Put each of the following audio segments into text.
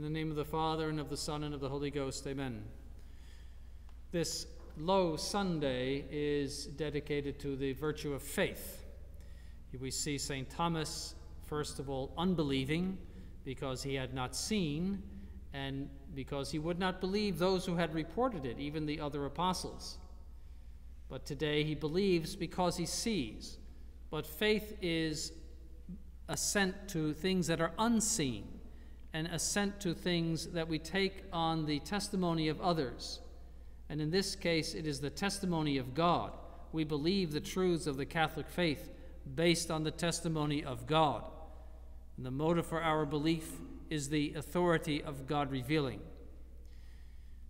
In the name of the Father, and of the Son, and of the Holy Ghost, amen. This Low Sunday is dedicated to the virtue of faith. We see St. Thomas, first of all, unbelieving because he had not seen and because he would not believe those who had reported it, even the other apostles. But today he believes because he sees. But faith is assent to things that are unseen and assent to things that we take on the testimony of others. And in this case, it is the testimony of God. We believe the truths of the Catholic faith based on the testimony of God. And the motive for our belief is the authority of God revealing.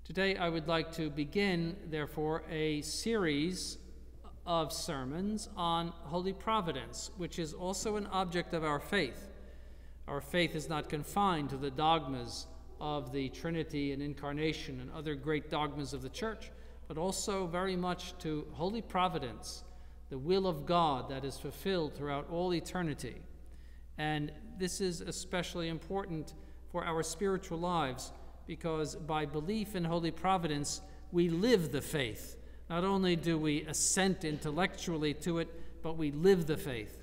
Today, I would like to begin, therefore, a series of sermons on Holy Providence, which is also an object of our faith. Our faith is not confined to the dogmas of the Trinity and Incarnation and other great dogmas of the Church, but also very much to Holy Providence, the will of God that is fulfilled throughout all eternity. And this is especially important for our spiritual lives because by belief in Holy Providence, we live the faith. Not only do we assent intellectually to it, but we live the faith.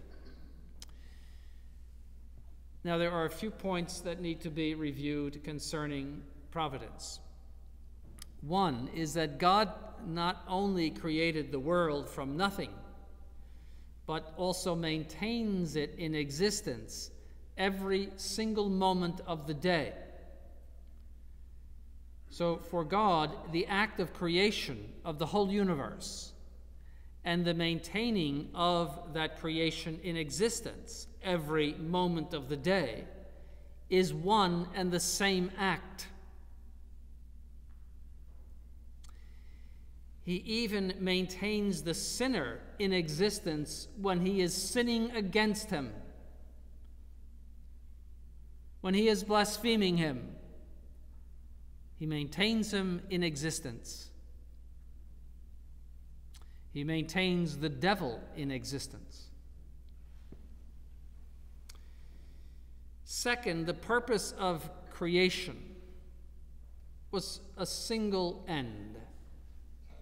Now, there are a few points that need to be reviewed concerning providence. One is that God not only created the world from nothing, but also maintains it in existence every single moment of the day. So, for God, the act of creation of the whole universe and the maintaining of that creation in existence every moment of the day is one and the same act. He even maintains the sinner in existence when he is sinning against him, when he is blaspheming him. He maintains him in existence. He maintains the devil in existence. Second, the purpose of creation was a single end,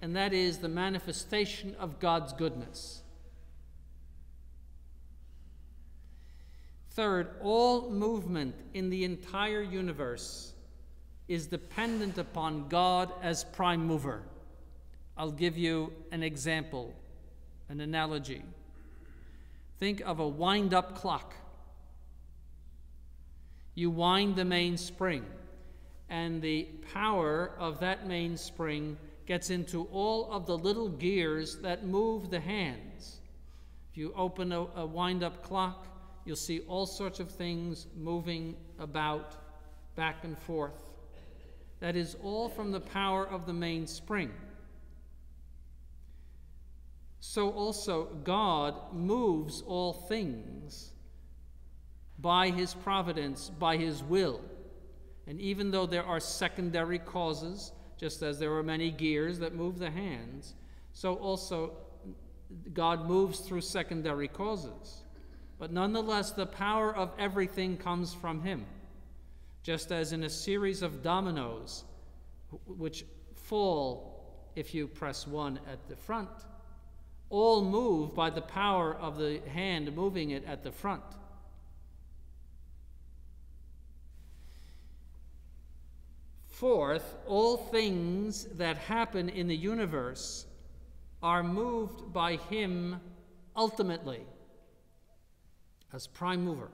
and that is the manifestation of God's goodness. Third, all movement in the entire universe is dependent upon God as prime mover. I'll give you an example, an analogy. Think of a wind up clock. You wind the mainspring, and the power of that mainspring gets into all of the little gears that move the hands. If you open a, a wind up clock, you'll see all sorts of things moving about back and forth. That is all from the power of the mainspring. So also God moves all things by his providence, by his will. And even though there are secondary causes, just as there are many gears that move the hands, so also God moves through secondary causes. But nonetheless, the power of everything comes from him just as in a series of dominoes which fall if you press one at the front, all move by the power of the hand moving it at the front. Fourth, all things that happen in the universe are moved by Him ultimately as prime mover.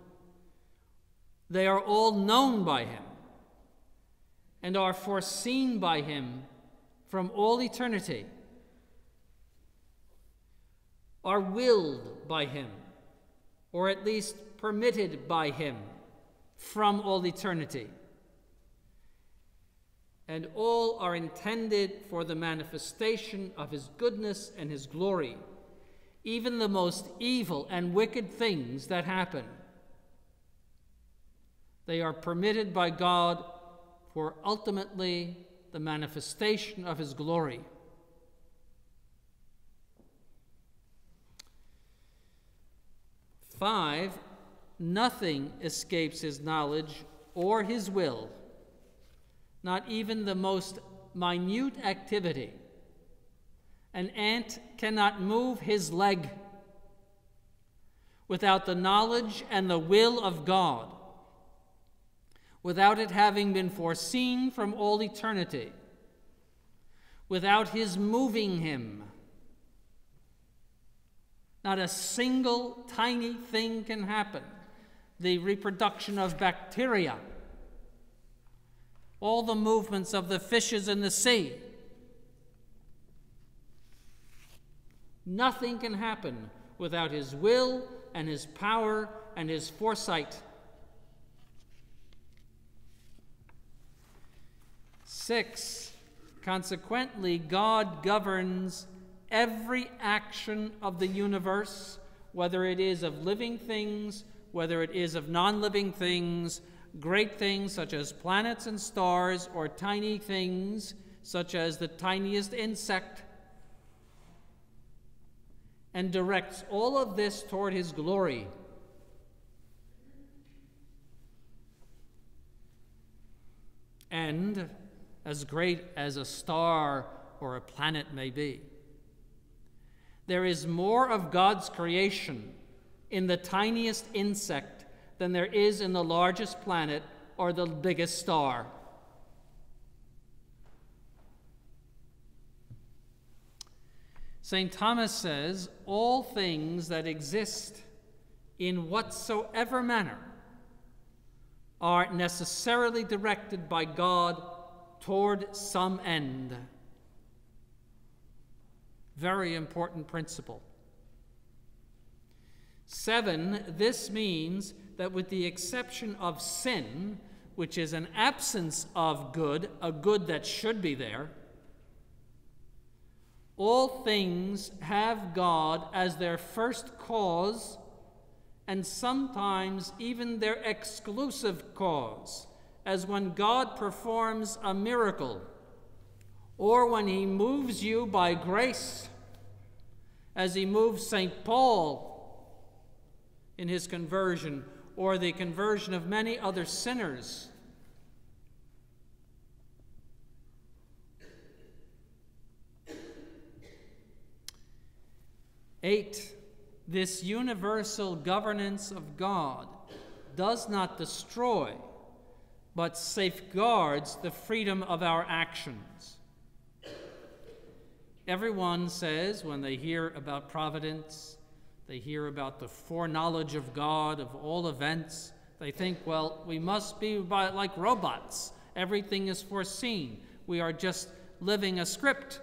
They are all known by him and are foreseen by him from all eternity, are willed by him, or at least permitted by him from all eternity. And all are intended for the manifestation of his goodness and his glory, even the most evil and wicked things that happen they are permitted by God for ultimately the manifestation of His glory. Five, nothing escapes His knowledge or His will not even the most minute activity. An ant cannot move his leg without the knowledge and the will of God, without it having been foreseen from all eternity, without his moving him. Not a single tiny thing can happen. The reproduction of bacteria, all the movements of the fishes in the sea. Nothing can happen without his will and his power and his foresight. Six, consequently, God governs every action of the universe, whether it is of living things, whether it is of non living things, great things such as planets and stars, or tiny things such as the tiniest insect and directs all of this toward his glory. And as great as a star or a planet may be, there is more of God's creation in the tiniest insect than there is in the largest planet or the biggest star. St. Thomas says, All things that exist in whatsoever manner are necessarily directed by God toward some end. Very important principle. Seven, this means that with the exception of sin, which is an absence of good, a good that should be there, all things have God as their first cause and sometimes even their exclusive cause, as when God performs a miracle or when he moves you by grace, as he moves St. Paul in his conversion or the conversion of many other sinners. 8. This universal governance of God does not destroy, but safeguards the freedom of our actions. Everyone says when they hear about providence, they hear about the foreknowledge of God of all events, they think, well, we must be like robots. Everything is foreseen. We are just living a script,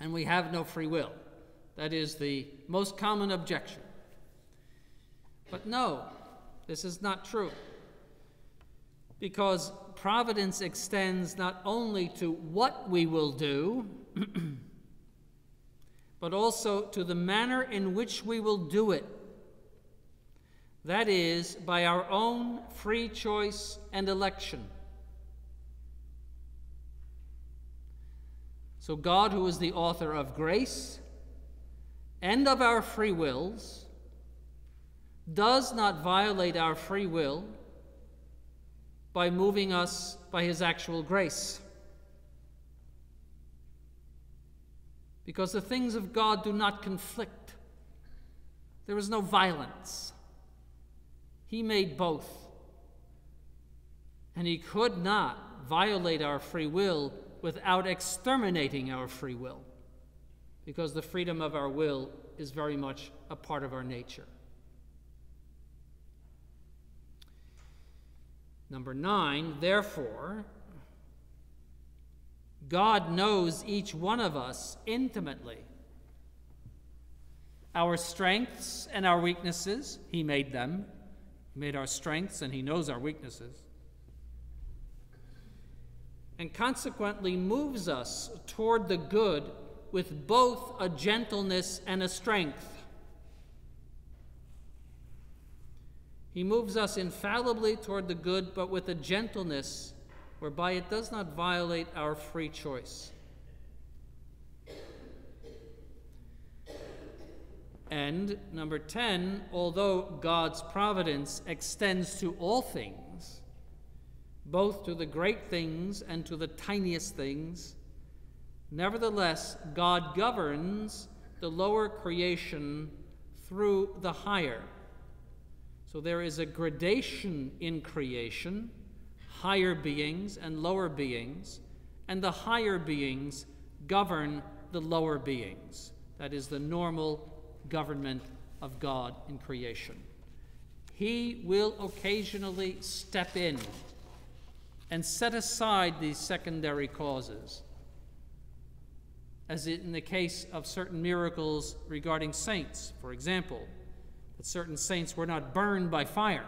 and we have no free will. That is the most common objection. But no, this is not true. Because providence extends not only to what we will do, but also to the manner in which we will do it. That is, by our own free choice and election. So, God, who is the author of grace, and of our free wills does not violate our free will by moving us by his actual grace. Because the things of God do not conflict, there is no violence. He made both. And he could not violate our free will without exterminating our free will because the freedom of our will is very much a part of our nature. Number nine, therefore, God knows each one of us intimately. Our strengths and our weaknesses, He made them. He made our strengths and He knows our weaknesses. And consequently moves us toward the good with both a gentleness and a strength. He moves us infallibly toward the good, but with a gentleness whereby it does not violate our free choice. And number 10, although God's providence extends to all things, both to the great things and to the tiniest things. Nevertheless, God governs the lower creation through the higher. So there is a gradation in creation, higher beings and lower beings, and the higher beings govern the lower beings. That is the normal government of God in creation. He will occasionally step in and set aside these secondary causes. As in the case of certain miracles regarding saints, for example, that certain saints were not burned by fire.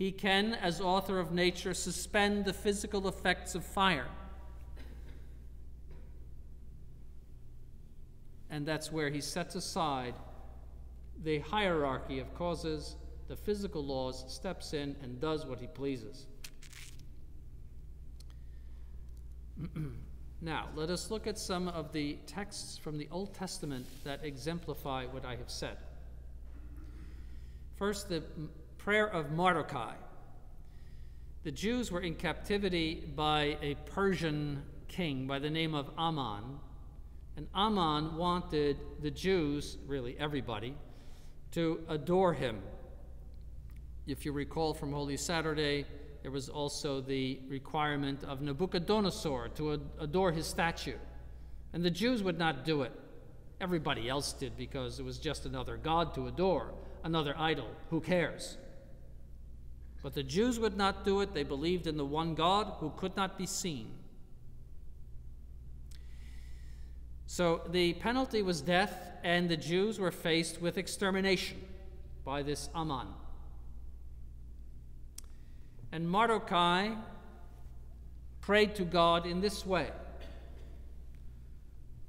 He can, as author of nature, suspend the physical effects of fire. And that's where he sets aside the hierarchy of causes, the physical laws, steps in and does what he pleases. now, let us look at some of the texts from the Old Testament that exemplify what I have said. First, the prayer of Mordecai. The Jews were in captivity by a Persian king by the name of Amon, and Amon wanted the Jews, really everybody, to adore him. If you recall from Holy Saturday, there was also the requirement of Nebuchadnezzar to adore his statue. And the Jews would not do it. Everybody else did because it was just another god to adore, another idol. Who cares? But the Jews would not do it. They believed in the one God who could not be seen. So the penalty was death, and the Jews were faced with extermination by this Amon. And Mordecai prayed to God in this way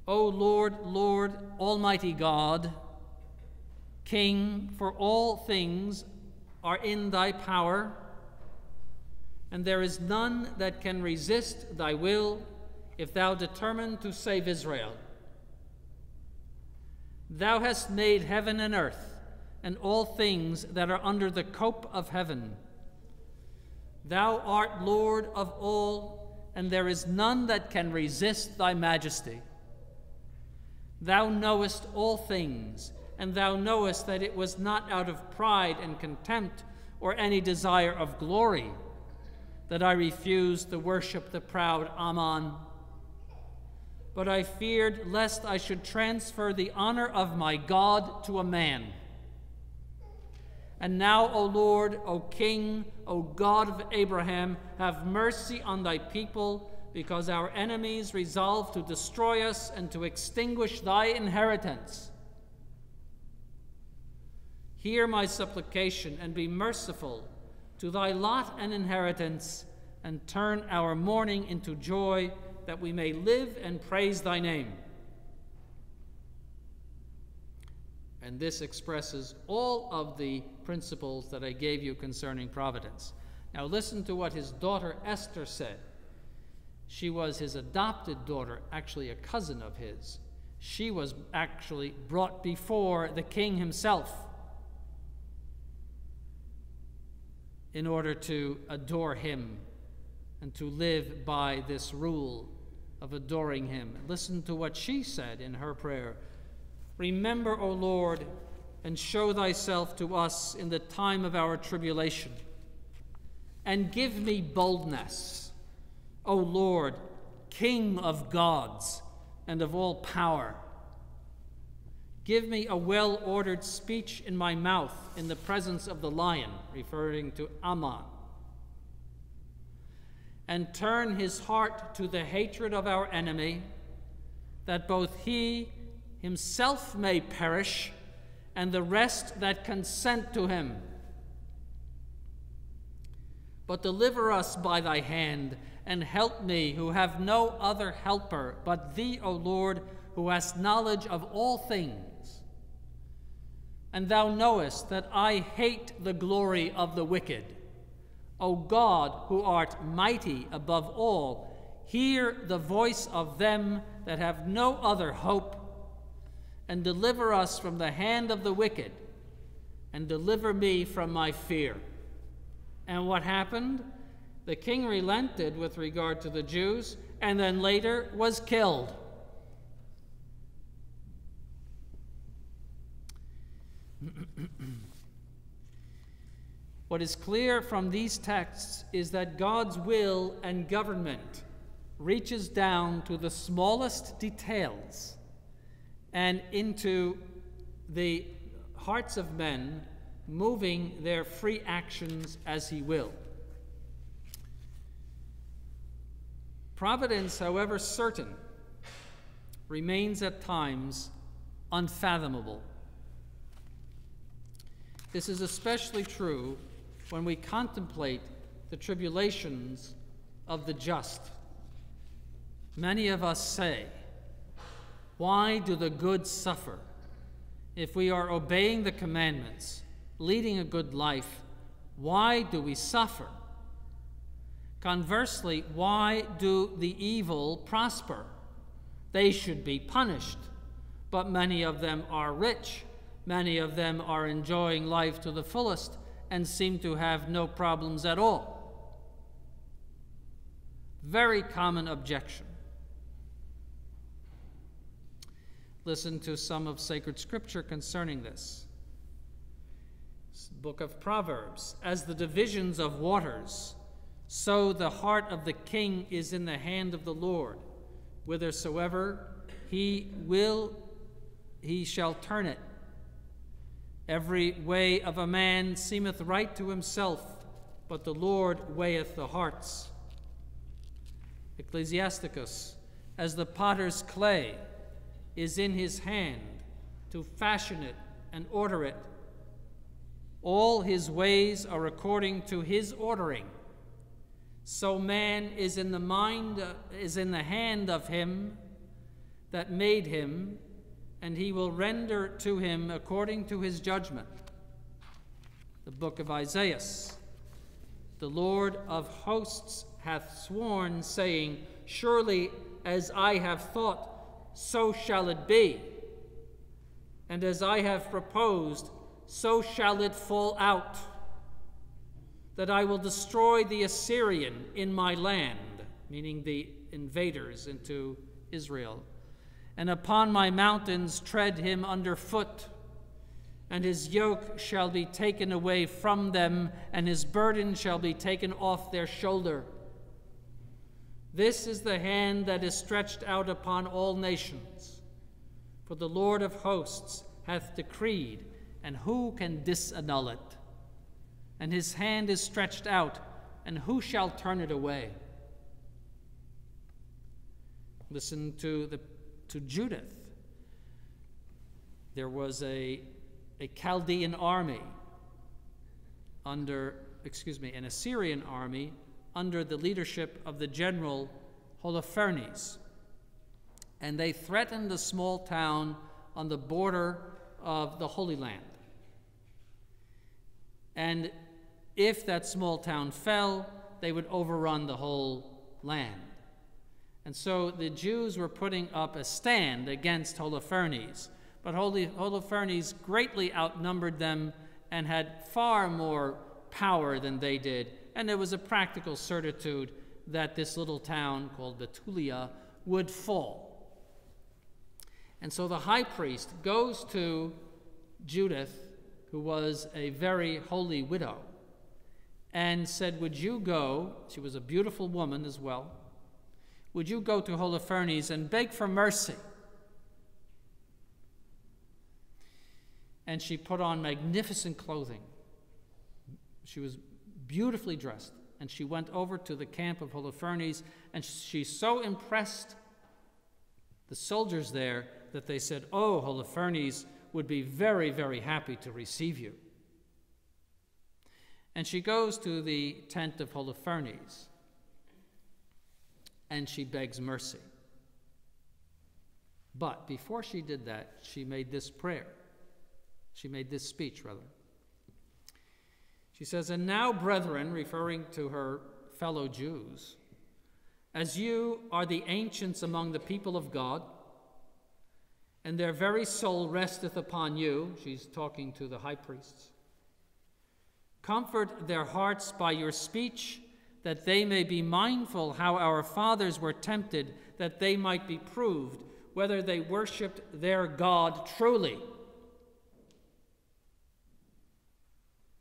O Lord, Lord, Almighty God, King, for all things are in thy power, and there is none that can resist thy will if thou determine to save Israel. Thou hast made heaven and earth, and all things that are under the cope of heaven Thou art Lord of all, and there is none that can resist thy majesty. Thou knowest all things, and thou knowest that it was not out of pride and contempt or any desire of glory that I refused to worship the proud Amon. But I feared lest I should transfer the honor of my God to a man. And now, O Lord, O King, O God of Abraham, have mercy on thy people, because our enemies resolve to destroy us and to extinguish thy inheritance. Hear my supplication and be merciful to thy lot and inheritance, and turn our mourning into joy, that we may live and praise thy name. And this expresses all of the principles that I gave you concerning providence. Now, listen to what his daughter Esther said. She was his adopted daughter, actually a cousin of his. She was actually brought before the king himself in order to adore him and to live by this rule of adoring him. Listen to what she said in her prayer Remember, O Lord, and show thyself to us in the time of our tribulation. And give me boldness, O Lord, King of gods and of all power. Give me a well ordered speech in my mouth in the presence of the lion, referring to Amon. And turn his heart to the hatred of our enemy, that both he himself may perish, and the rest that consent to him. But deliver us by thy hand, and help me, who have no other helper but thee, O Lord, who hast knowledge of all things. And thou knowest that I hate the glory of the wicked. O God, who art mighty above all, hear the voice of them that have no other hope and deliver us from the hand of the wicked, and deliver me from my fear. And what happened? The king relented with regard to the Jews and then later was killed. what is clear from these texts is that God's will and government reaches down to the smallest details and into the hearts of men, moving their free actions as He will. Providence, however certain, remains at times unfathomable. This is especially true when we contemplate the tribulations of the just. Many of us say, Why do the good suffer? If we are obeying the commandments, leading a good life, why do we suffer? Conversely, why do the evil prosper? They should be punished, but many of them are rich. Many of them are enjoying life to the fullest and seem to have no problems at all. Very common objection. Listen to some of sacred scripture concerning this. Book of Proverbs As the divisions of waters, so the heart of the king is in the hand of the Lord. Whithersoever he will, he shall turn it. Every way of a man seemeth right to himself, but the Lord weigheth the hearts. Ecclesiasticus, as the potter's clay is in his hand to fashion it and order it, all his ways are according to his ordering. So man is in the mind is in the hand of him that made him and he will render to him according to his judgment. The book of Isaiah. The Lord of hosts hath sworn, saying, Surely as I have thought, so shall it be. And as I have proposed, so shall it fall out. That I will destroy the Assyrian in my land, meaning the invaders into Israel and upon my mountains tread him under foot. And his yoke shall be taken away from them, and his burden shall be taken off their shoulder. This is the hand that is stretched out upon all nations. For the Lord of hosts hath decreed, and who can disannul it? And his hand is stretched out, and who shall turn it away? Listen to the to Judith. There was a, a Chaldean army under, excuse me, an Assyrian army under the leadership of the general Holofernes. And they threatened a small town on the border of the Holy Land. And if that small town fell, they would overrun the whole land. And so the Jews were putting up a stand against Holofernes. But Holofernes greatly outnumbered them and had far more power than they did. And there was a practical certitude that this little town called Bethulia would fall. And so the high priest goes to Judith, who was a very holy widow, and said, Would you go? She was a beautiful woman as well would you go to Holofernes and beg for mercy? And she put on magnificent clothing. She was beautifully dressed. And she went over to the camp of Holofernes, and she so impressed the soldiers there that they said, Oh, Holofernes would be very, very happy to receive you. And she goes to the tent of Holofernes and she begs mercy. But before she did that, she made this prayer. She made this speech, rather. She says, And now, brethren, referring to her fellow Jews, as you are the ancients among the people of God, and their very soul resteth upon you, she's talking to the high priests. Comfort their hearts by your speech, that they may be mindful how our fathers were tempted, that they might be proved whether they worshipped their God truly.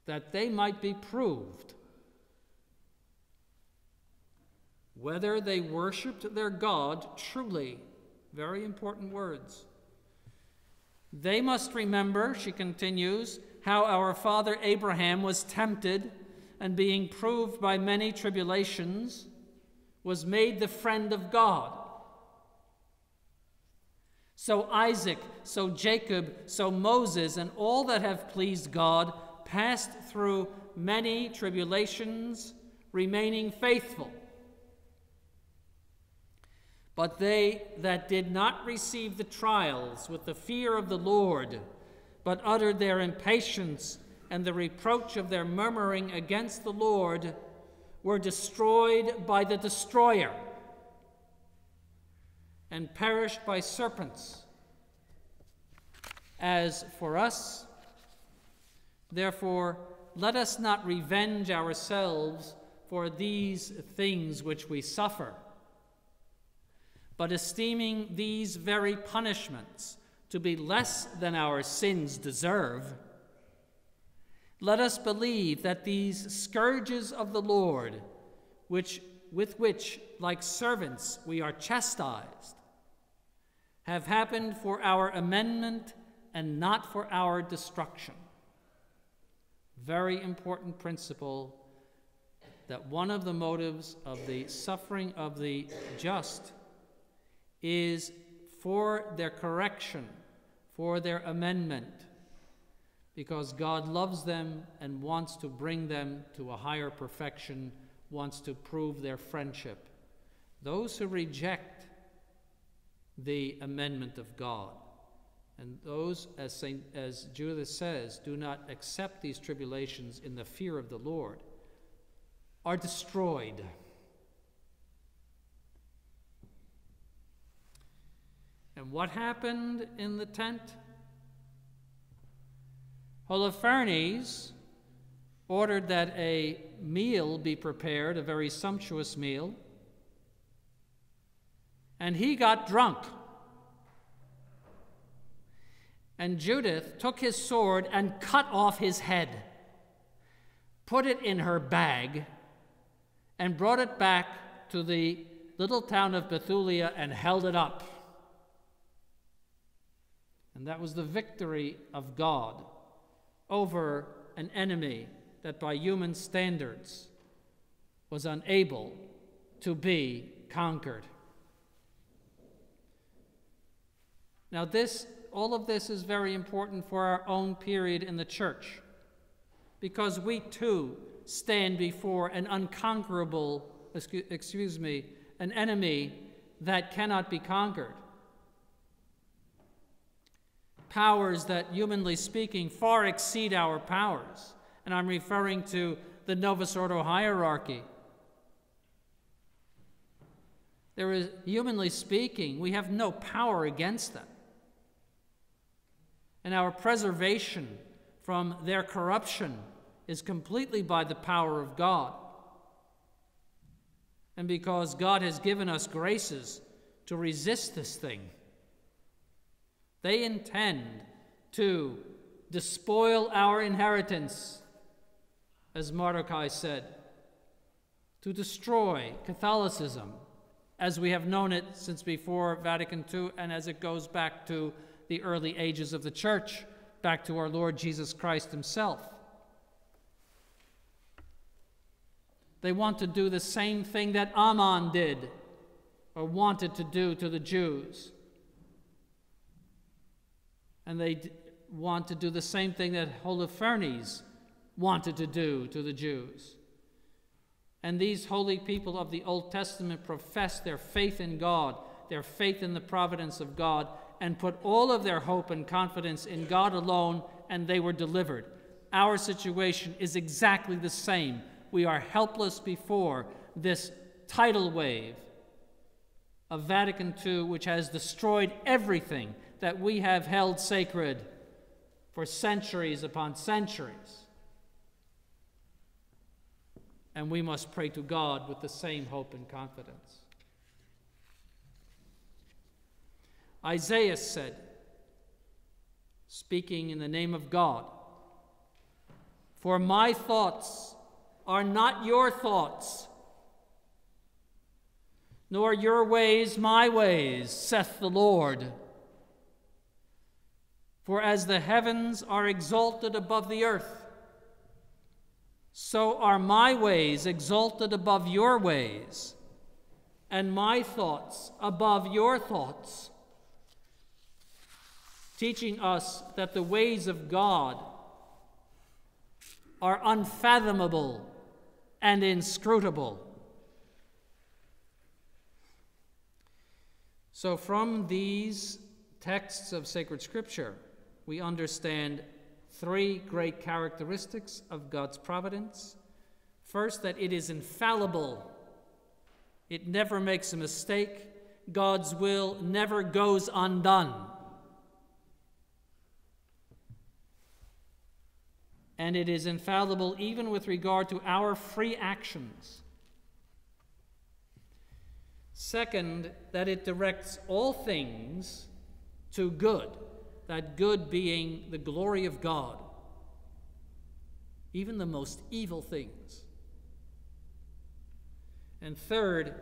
That they might be proved whether they worshipped their God truly. Very important words. They must remember, she continues, how our father Abraham was tempted and being proved by many tribulations, was made the friend of God. So Isaac, so Jacob, so Moses, and all that have pleased God passed through many tribulations, remaining faithful. But they that did not receive the trials with the fear of the Lord, but uttered their impatience and the reproach of their murmuring against the Lord were destroyed by the destroyer and perished by serpents. As for us, therefore, let us not revenge ourselves for these things which we suffer, but esteeming these very punishments to be less than our sins deserve, let us believe that these scourges of the Lord, which, with which, like servants, we are chastised, have happened for our amendment and not for our destruction. Very important principle that one of the motives of the suffering of the just is for their correction for their amendment because God loves them and wants to bring them to a higher perfection, wants to prove their friendship. Those who reject the amendment of God, and those, as, Saint, as Judith says, do not accept these tribulations in the fear of the Lord, are destroyed. And what happened in the tent? Holofernes ordered that a meal be prepared, a very sumptuous meal, and he got drunk. And Judith took his sword and cut off his head, put it in her bag, and brought it back to the little town of Bethulia and held it up. And that was the victory of God over an enemy that by human standards was unable to be conquered. Now, this, all of this is very important for our own period in the church because we too stand before an unconquerable, excuse me, an enemy that cannot be conquered powers that, humanly speaking, far exceed our powers. And I'm referring to the Novus Ordo hierarchy. There is, humanly speaking, we have no power against them. And our preservation from their corruption is completely by the power of God. And because God has given us graces to resist this thing. They intend to despoil our inheritance, as Mordecai said, to destroy Catholicism as we have known it since before Vatican II and as it goes back to the early ages of the church, back to our Lord Jesus Christ himself. They want to do the same thing that Amon did or wanted to do to the Jews and they want to do the same thing that Holofernes wanted to do to the Jews. And these holy people of the Old Testament profess their faith in God, their faith in the providence of God, and put all of their hope and confidence in God alone, and they were delivered. Our situation is exactly the same. We are helpless before this tidal wave of Vatican II, which has destroyed everything that we have held sacred for centuries upon centuries. and we must pray to God with the same hope and confidence. Isaiah said, speaking in the name of God, For my thoughts are not your thoughts, nor your ways my ways, saith the Lord. For as the heavens are exalted above the earth, so are my ways exalted above your ways, and my thoughts above your thoughts. Teaching us that the ways of God are unfathomable and inscrutable. So, from these texts of sacred scripture, we understand three great characteristics of God's providence. First, that it is infallible, it never makes a mistake, God's will never goes undone. And it is infallible even with regard to our free actions. Second, that it directs all things to good that good being the glory of God, even the most evil things. And third,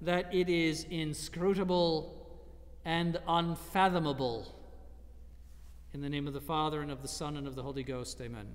that it is inscrutable and unfathomable. In the name of the Father, and of the Son, and of the Holy Ghost, amen.